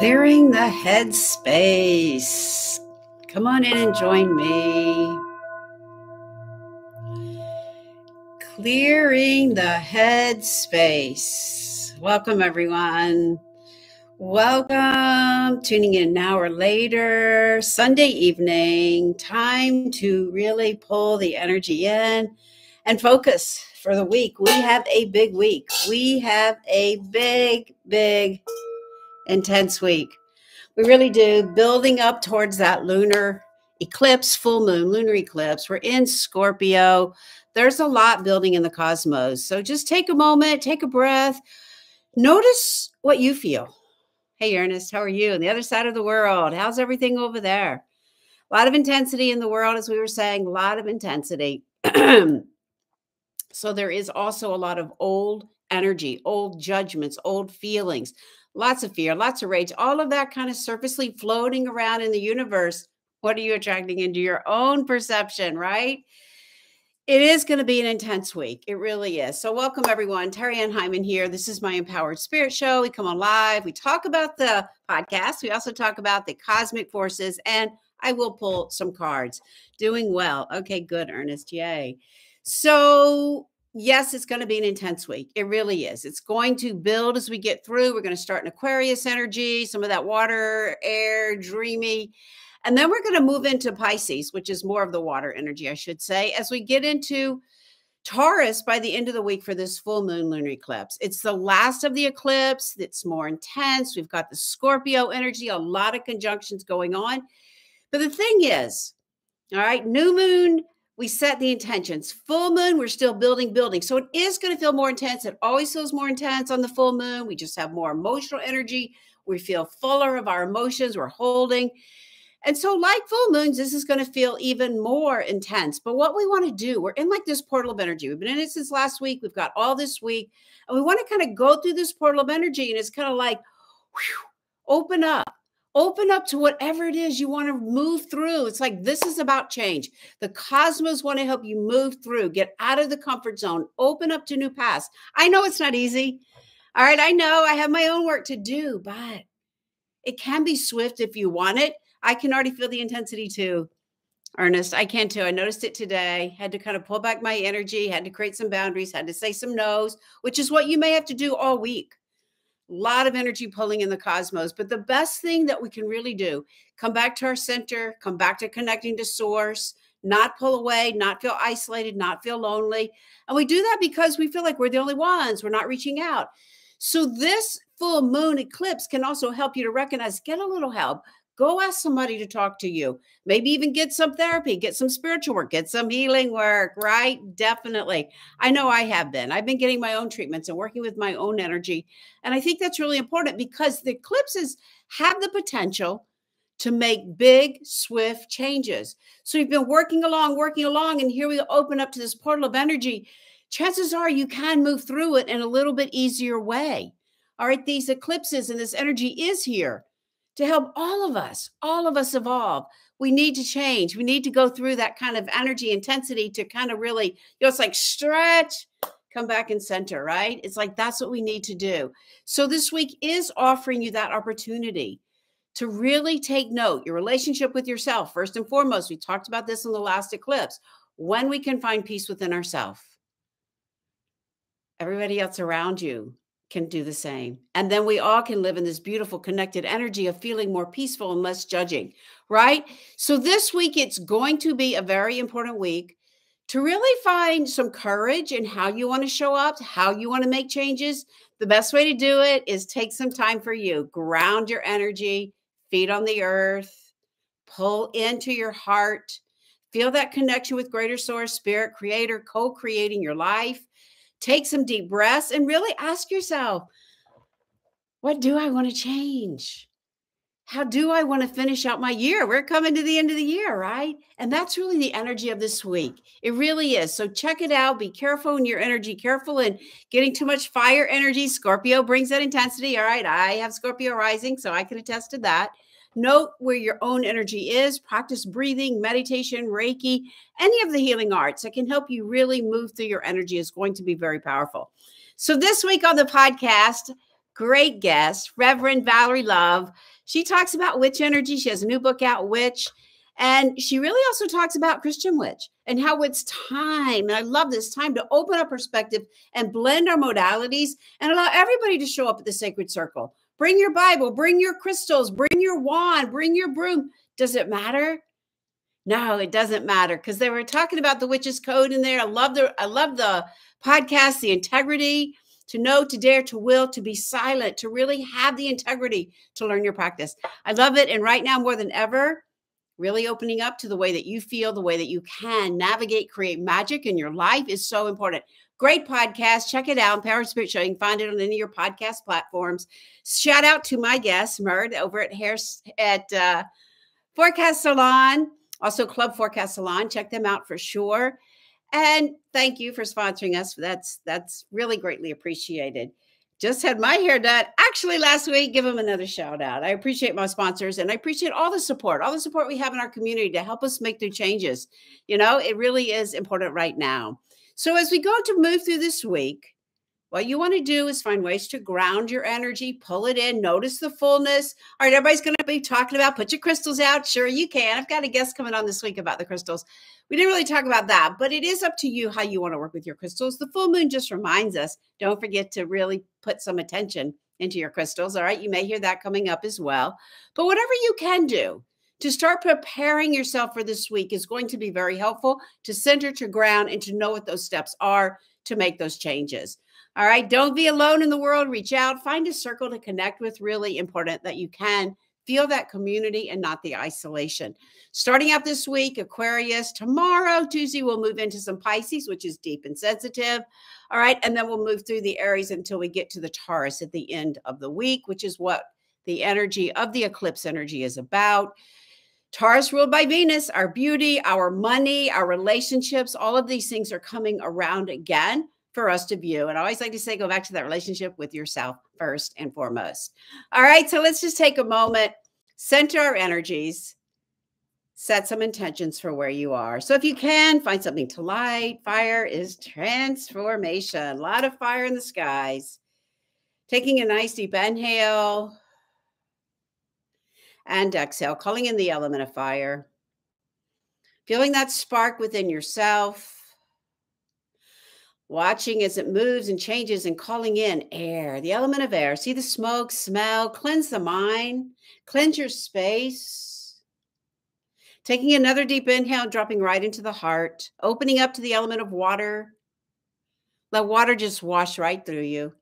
Clearing the head space. Come on in and join me. Clearing the head space. Welcome, everyone. Welcome. Tuning in an hour later, Sunday evening. Time to really pull the energy in and focus for the week. We have a big week. We have a big, big intense week. We really do. Building up towards that lunar eclipse, full moon, lunar eclipse. We're in Scorpio. There's a lot building in the cosmos. So just take a moment, take a breath, notice what you feel. Hey, Ernest, how are you? On the other side of the world, how's everything over there? A lot of intensity in the world, as we were saying, a lot of intensity. so there is also a lot of old energy, old judgments, old feelings, lots of fear, lots of rage, all of that kind of surfacely floating around in the universe. What are you attracting into your own perception, right? It is going to be an intense week. It really is. So, welcome everyone. Terri Ann Heiman here. This is my Empowered Spirit Show. We come on live. We talk about the podcast. We also talk about the cosmic forces, and I will pull some cards. Doing well. Okay, good, Ernest. Yay. So, yes, it's going to be an intense week. It really is. It's going to build as we get through. We're going to start an Aquarius energy, some of that water, air, dreamy. And then we're going to move into Pisces, which is more of the water energy, I should say, as we get into Taurus by the end of the week for this full moon lunar eclipse. It's the last of the eclipse. It's more intense. We've got the Scorpio energy, a lot of conjunctions going on. But the thing is, all right, new moon we set the intentions. Full moon, we're still building, building. So it is going to feel more intense. It always feels more intense on the full moon. We just have more emotional energy. We feel fuller of our emotions. We're holding. And so, like full moons, this is going to feel even more intense. But what we want to do, we're in like this portal of energy. We've been in it since last week. We've got all this week. And we want to kind of go through this portal of energy. And it's kind of like, whew, open up open up to whatever it is you want to move through. It's like this is about change. The cosmos want to help you move through, get out of the comfort zone, open up to new paths. I know it's not easy. All right, I know I have my own work to do, but it can be swift if you want it. I can already feel the intensity too. Ernest, I can too. I noticed it today. Had to kind of pull back my energy, had to create some boundaries, had to say some no's, which is what you may have to do all week lot of energy pulling in the cosmos. But the best thing that we can really do, come back to our center, come back to connecting to source, not pull away, not feel isolated, not feel lonely. And we do that because we feel like we're the only ones, we're not reaching out. So this full moon eclipse can also help you to recognize, get a little help, Go ask somebody to talk to you. Maybe even get some therapy, get some spiritual work, get some healing work, right? Definitely. I know I have been. I've been getting my own treatments and working with my own energy. And I think that's really important because the eclipses have the potential to make big, swift changes. So you've been working along, working along, and here we open up to this portal of energy. Chances are you can move through it in a little bit easier way. All right, these eclipses and this energy is here to help all of us, all of us evolve. We need to change. We need to go through that kind of energy intensity to kind of really, you know, it's like stretch, come back and center, right? It's like that's what we need to do. So this week is offering you that opportunity to really take note your relationship with yourself. First and foremost, we talked about this in the last eclipse when we can find peace within ourselves. Everybody else around you can do the same. And then we all can live in this beautiful connected energy of feeling more peaceful and less judging, right? So this week, it's going to be a very important week to really find some courage in how you want to show up, how you want to make changes. The best way to do it is take some time for you, ground your energy, feet on the earth, pull into your heart, feel that connection with greater source, spirit, creator, co creating your life take some deep breaths and really ask yourself, what do I want to change? How do I want to finish out my year? We're coming to the end of the year, right? And that's really the energy of this week. It really is. So check it out. Be careful in your energy, careful in getting too much fire energy. Scorpio brings that intensity. All right. I have Scorpio rising, so I can attest to that. Note where your own energy is. Practice breathing, meditation, Reiki, any of the healing arts that can help you really move through your energy is going to be very powerful. So, this week on the podcast, great guest, Reverend Valerie Love. She talks about witch energy. She has a new book out, Witch. And she really also talks about Christian witch and how it's time. And I love this time to open up perspective and blend our modalities and allow everybody to show up at the sacred circle. Bring your Bible, bring your crystals, bring your wand, bring your broom. Does it matter? No, it doesn't matter because they were talking about the witch's code in there. I love the I love the podcast, the integrity to know, to dare, to will, to be silent, to really have the integrity to learn your practice. I love it. And right now, more than ever, really opening up to the way that you feel, the way that you can navigate, create magic in your life is so important. Great podcast. Check it out. Power Spirit Show. You can find it on any of your podcast platforms. Shout out to my guest, Mert, over at Hair at uh, Forecast Salon, also Club Forecast Salon. Check them out for sure. And thank you for sponsoring us. That's that's really greatly appreciated just had my hair done actually last week. Give them another shout out. I appreciate my sponsors and I appreciate all the support, all the support we have in our community to help us make new changes. You know, it really is important right now. So, as we go to move through this week, what you want to do is find ways to ground your energy, pull it in, notice the fullness. All right, everybody's going to be talking about put your crystals out. Sure, you can. I've got a guest coming on this week about the crystals. We didn't really talk about that, but it is up to you how you want to work with your crystals. The full moon just reminds us don't forget to really put some attention into your crystals. All right, you may hear that coming up as well. But whatever you can do to start preparing yourself for this week is going to be very helpful to center to ground and to know what those steps are to make those changes. All right, don't be alone in the world. Reach out, find a circle to connect with. Really important that you can feel that community and not the isolation. Starting out this week, Aquarius. Tomorrow, Tuesday, we'll move into some Pisces, which is deep and sensitive. All right. And then we'll move through the Aries until we get to the Taurus at the end of the week, which is what the energy of the eclipse energy is about. Taurus ruled by Venus, our beauty, our money, our relationships, all of these things are coming around again for us to view. And I always like to say, go back to that relationship with yourself first and foremost. All right. So let's just take a moment, center our energies, set some intentions for where you are. So if you can, find something to light. Fire is transformation, a lot of fire in the skies. Taking a nice deep inhale and exhale, calling in the element of fire. Feeling that spark within yourself watching as it moves and changes and calling in air, the element of air. See the smoke, smell, cleanse the mind, cleanse your space. Taking another deep inhale, dropping right into the heart, opening up to the element of water. Let water just wash right through you.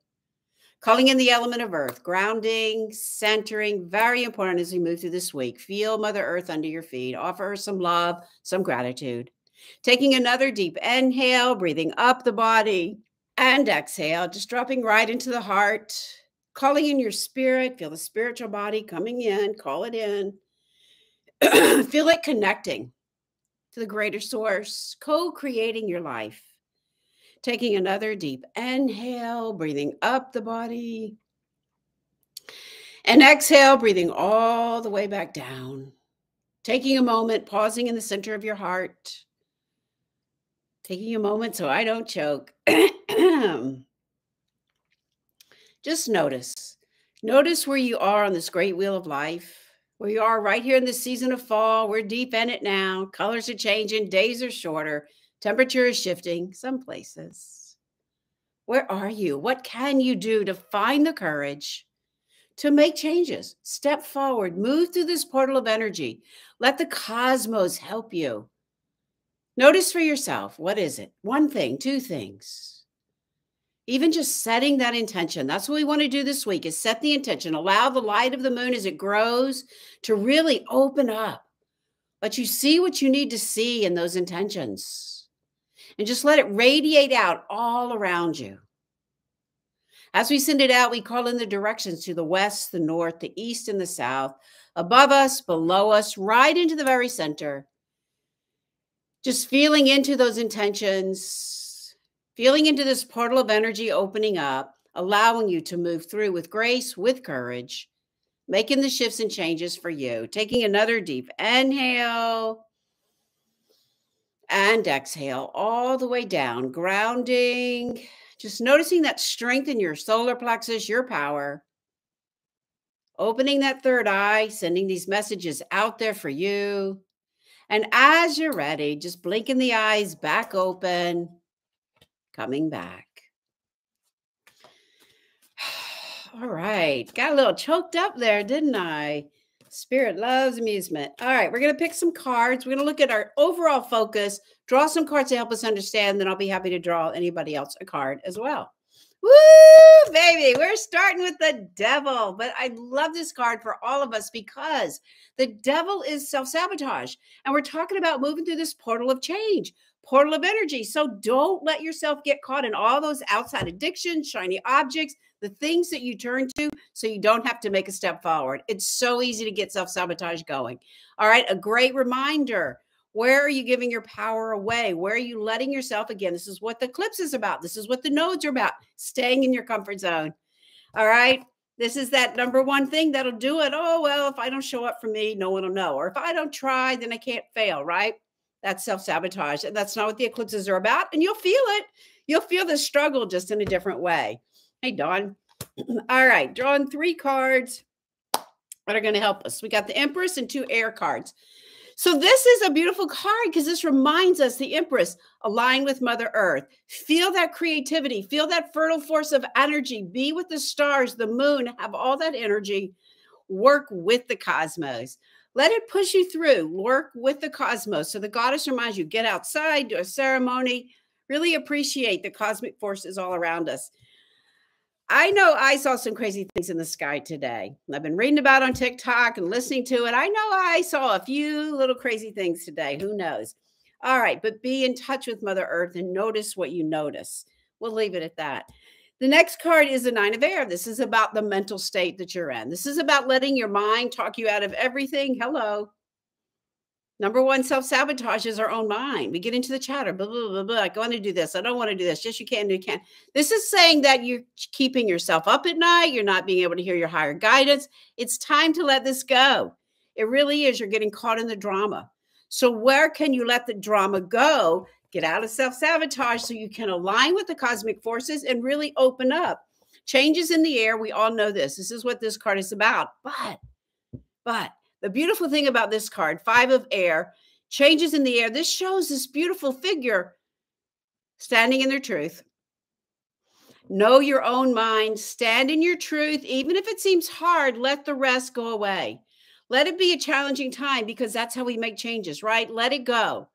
Calling in the element of earth, grounding, centering, very important as we move through this week. Feel Mother Earth under your feet. Offer her some love, some gratitude. Taking another deep inhale, breathing up the body, and exhale, just dropping right into the heart, calling in your spirit. Feel the spiritual body coming in, call it in. feel it connecting to the greater source, co creating your life. Taking another deep inhale, breathing up the body. And exhale, breathing all the way back down. Taking a moment, pausing in the center of your heart Taking a moment so I don't choke. Just notice. Notice where you are on this great wheel of life. Where you are right here in the season of fall. We're deep in it now. Colors are changing, days are shorter, temperature is shifting some places. Where are you? What can you do to find the courage to make changes? Step forward, move through this portal of energy. Let the cosmos help you. Notice for yourself what is it? One thing, two things. Even just setting that intention. That's what we want to do this week is set the intention. Allow the light of the moon as it grows to really open up. Let you see what you need to see in those intentions. And just let it radiate out all around you. As we send it out, we call in the directions to the west, the north, the east, and the south, above us, below us, right into the very center just feeling into those intentions, feeling into this portal of energy opening up, allowing you to move through with grace, with courage, making the shifts and changes for you. Taking another deep inhale and exhale all the way down, grounding, just noticing that strength in your solar plexus, your power. opening that third eye, sending these messages out there for you. And as you're ready, just blinking the eyes back open, coming back. All right. Got a little choked up there, didn't I? Spirit loves amusement. All right. We're going to pick some cards. We're going to look at our overall focus, draw some cards to help us understand. Then I'll be happy to draw anybody else a card as well. Woo, baby. We're starting with the devil. But I love this card for all of us because the devil is self sabotage. And we're talking about moving through this portal of change, portal of energy. So don't let yourself get caught in all those outside addictions, shiny objects, the things that you turn to so you don't have to make a step forward. It's so easy to get self sabotage going. All right. A great reminder where are you giving your power away? Where are you letting yourself again? This is what the eclipse is about. This is what the nodes are about staying in your comfort zone. All right. This is that number one thing that'll do it. Oh, well, if I don't show up for me, no one will know. Or if I don't try, then I can't fail. Right. That's self sabotage. And that's not what the eclipses are about. And you'll feel it. You'll feel the struggle just in a different way. Hey, Dawn. All right. Drawing three cards that are going to help us. We got the Empress and two air cards. So this is a beautiful card because this reminds us the Empress align with Mother Earth. Feel that creativity, feel that fertile force of energy. Be with the stars, the moon, have all that energy. Work with the cosmos. Let it push you through. Work with the cosmos. So the goddess reminds you get outside, do a ceremony, really appreciate the cosmic forces all around us. I know I saw some crazy things in the sky today. I've been reading about on TikTok and listening to it. I know I saw a few little crazy things today. Who knows? All right, but be in touch with Mother Earth and notice what you notice. We'll leave it at that. The next card is the Nine of Air. This is about the mental state that you're in. This is about letting your mind talk you out of everything. Hello. Number one, self sabotage is our own mind. We get into the chatter, blah, blah, blah, blah. I want to do this. I don't want to do this. Yes, you can, you can. This is saying that you're keeping yourself up at night. You're not being able to hear your higher guidance. It's time to let this go. It really is. You're getting caught in the drama. So, where can you let the drama go? Get out of self sabotage so you can align with the cosmic forces and really open up. Changes in the air. We all know this. This is what this card is about. But, but, the beautiful thing about this card, five of air, changes in the air. This shows this beautiful figure standing in their truth. Know your own mind, stand in your truth. Even if it seems hard, let the rest go away. Let it be a challenging time because that's how we make changes, right? Let it go.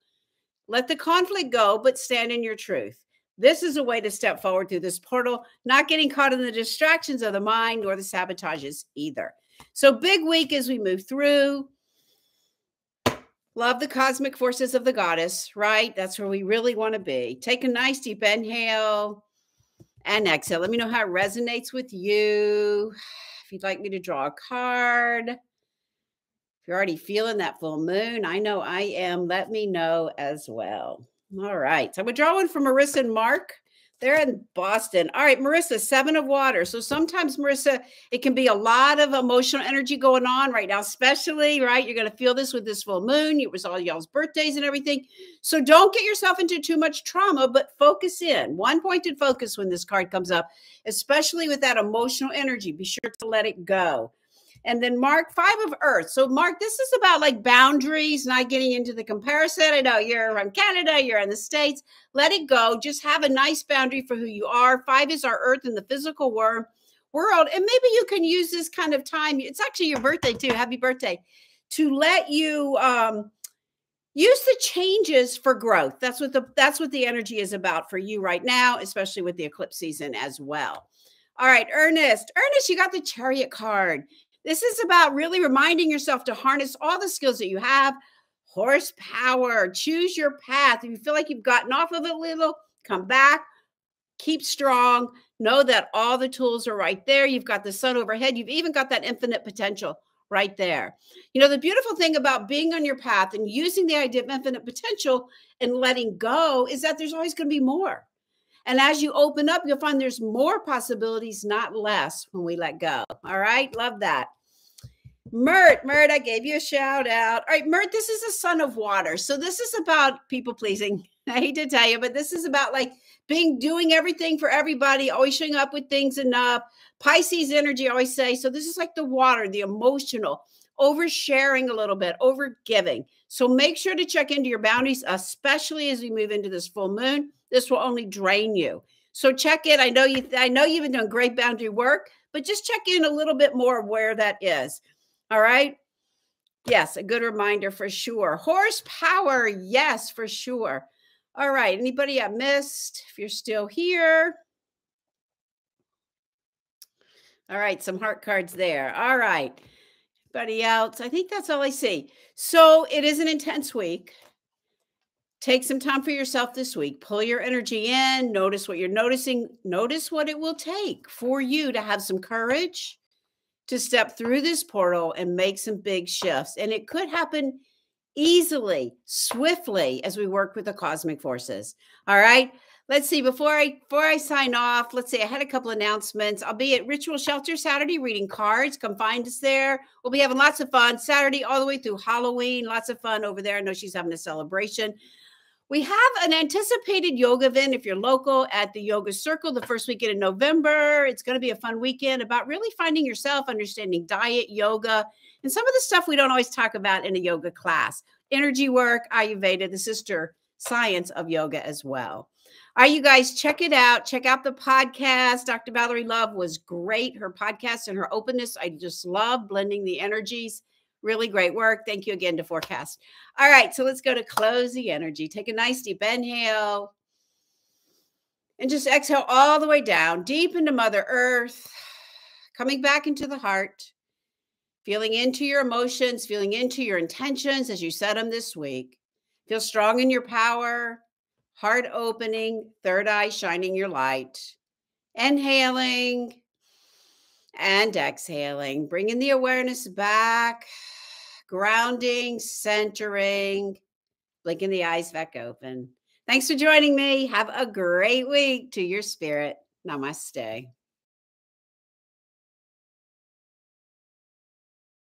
Let the conflict go, but stand in your truth. This is a way to step forward through this portal, not getting caught in the distractions of the mind or the sabotages either. So, big week as we move through. Love the cosmic forces of the goddess, right? That's where we really want to be. Take a nice deep inhale and exhale. Let me know how it resonates with you. If you'd like me to draw a card, if you're already feeling that full moon, I know I am. Let me know as well. All right. So I'm one from Marissa and Mark. They're in Boston. All right, Marissa, seven of water. So sometimes, Marissa, it can be a lot of emotional energy going on right now, especially, right? You're going to feel this with this full moon. It was all y'all's birthdays and everything. So don't get yourself into too much trauma, but focus in. One pointed focus when this card comes up, especially with that emotional energy. Be sure to let it go. And then Mark, five of earth. So, Mark, this is about like boundaries, not getting into the comparison. I know you're from Canada, you're in the States. Let it go. Just have a nice boundary for who you are. Five is our earth in the physical world. World, and maybe you can use this kind of time. It's actually your birthday too. Happy birthday! To let you um, use the changes for growth. That's what the that's what the energy is about for you right now, especially with the eclipse season as well. All right, Ernest. Ernest, you got the chariot card. This is about really reminding yourself to harness all the skills that you have horsepower, choose your path. If you feel like you've gotten off of it a little, come back, keep strong. Know that all the tools are right there. You've got the sun overhead, you've even got that infinite potential right there. You know, the beautiful thing about being on your path and using the idea of infinite potential and letting go is that there's always going to be more. And as you open up, you'll find there's more possibilities, not less, when we let go. All right. Love that. Mert, Mert, I gave you a shout out. All right, Mert, this is a son of water. So this is about people pleasing. I hate to tell you, but this is about like being doing everything for everybody, always showing up with things enough. Pisces energy, I always say. So this is like the water, the emotional, oversharing a little bit, over giving. So make sure to check into your boundaries, especially as we move into this full moon. This will only drain you. So check in. I know you. I know you've been doing great boundary work, but just check in a little bit more where that is. All right. Yes, a good reminder for sure. Horsepower, yes, for sure. All right. Anybody I missed? If you're still here. All right, some heart cards there. All right. Anybody else? I think that's all I see. So it is an intense week. Take some time for yourself this week. Pull your energy in. Notice what you're noticing. Notice what it will take for you to have some courage to step through this portal and make some big shifts. And it could happen easily, swiftly as we work with the cosmic forces. All right. Let's see. Before I before I sign off, let's see. I had a couple announcements. I'll be at Ritual Shelter Saturday reading cards. Come find us there. We'll be having lots of fun Saturday all the way through Halloween. Lots of fun over there. I know she's having a celebration. We have an anticipated yoga event if you're local at the Yoga Circle the first weekend in November. It's going to be a fun weekend about really finding yourself, understanding diet, yoga, and some of the stuff we don't always talk about in a yoga class energy work, Ayurveda, the sister science of yoga as well. All right, you guys, check it out. Check out the podcast. Dr. Valerie Love was great. Her podcast and her openness, I just love blending the energies. Really great work. Thank you again to Forecast. All right, so let's go to close the energy. Take a nice deep inhale and just exhale all the way down, deep into Mother Earth, coming back into the heart feeling into your emotions, feeling into your intentions as you set them this week. Feel strong in your power, heart opening, third eye shining your light. Inhaling and exhaling, bringing the awareness back, grounding, centering, blinking the eyes back open. Thanks for joining me. Have a great week to your spirit. Namaste.